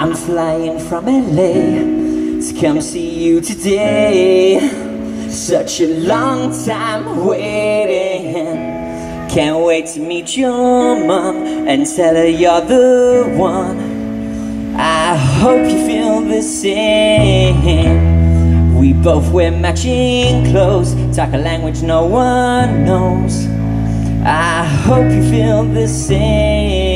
I'm flying from LA to come see you today. Such a long time waiting. Can't wait to meet your mom and tell her you're the one. I hope you feel the same. We both wear matching clothes, talk a language no one knows. I hope you feel the same.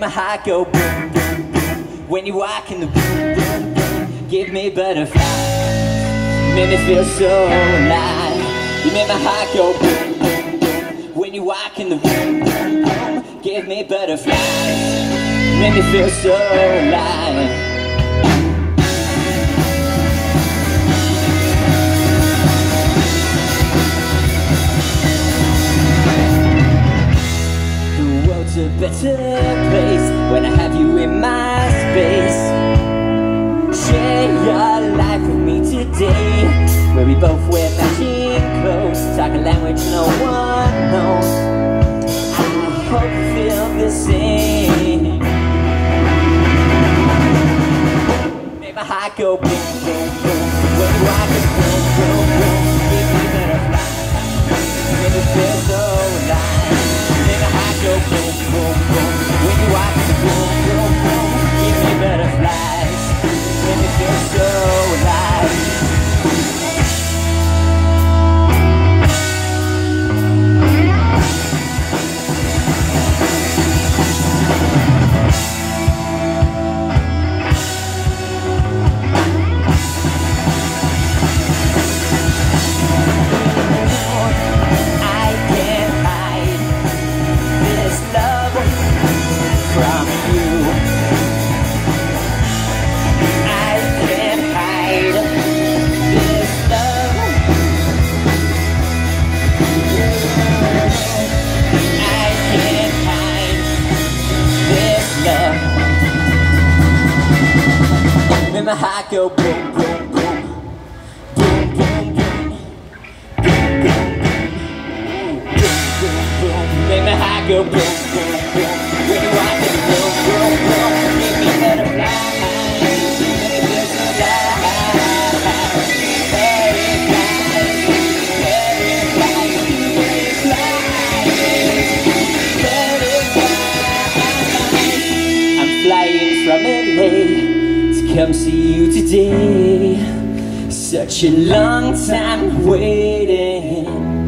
Make my heart go boom, boom, boom. When you walk in the room, boom, boom. Give me butterflies. Make me feel so alive. You make my heart go boom, boom, boom. When you walk in the room, boom, boom. Give me butterflies. Make me feel so alive. A better place when I have you in my space. Share your life with me today, where we both wear matching clothes, talk a language no one knows. I hope you feel the same. Make my heart go boom, Make my heart go boom, boom, boom, boom, boom, boom. Make go boom, boom, boom. When you walk in the room, boom, boom. Give me butterflies. Make me feel so alive. Butterflies, butterflies, butterflies. I'm flying from LA come see you today. Such a long time waiting.